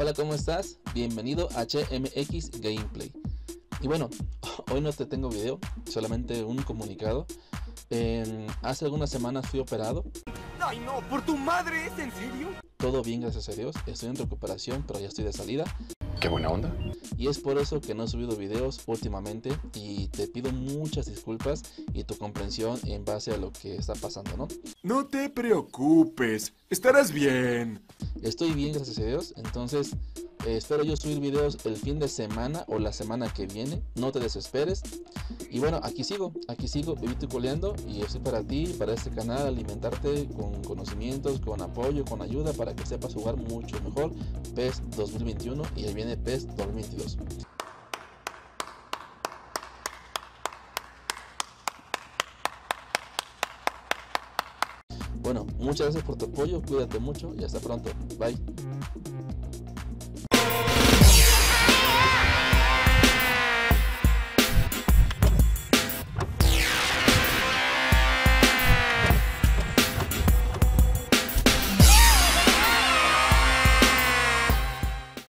Hola, ¿cómo estás? Bienvenido a HMX Gameplay. Y bueno, hoy no te tengo video, solamente un comunicado. hace algunas semanas fui operado. ¡Ay no! ¡Por tu madre! ¿Es en serio? Todo bien, gracias a Dios. Estoy en recuperación, pero ya estoy de salida. Qué buena onda. Y es por eso que no he subido videos últimamente y te pido muchas disculpas y tu comprensión en base a lo que está pasando, ¿no? No te preocupes, estarás bien. Estoy bien, gracias a Dios. Entonces, eh, espero yo subir videos el fin de semana o la semana que viene. No te desesperes. Y bueno, aquí sigo, aquí sigo, vivito y coleando. Y estoy para ti, para este canal, alimentarte con conocimientos, con apoyo, con ayuda para que sepas jugar mucho mejor PES 2021 y ahí viene PES 2022. Bueno, muchas gracias por tu apoyo, cuídate mucho y hasta pronto. Bye.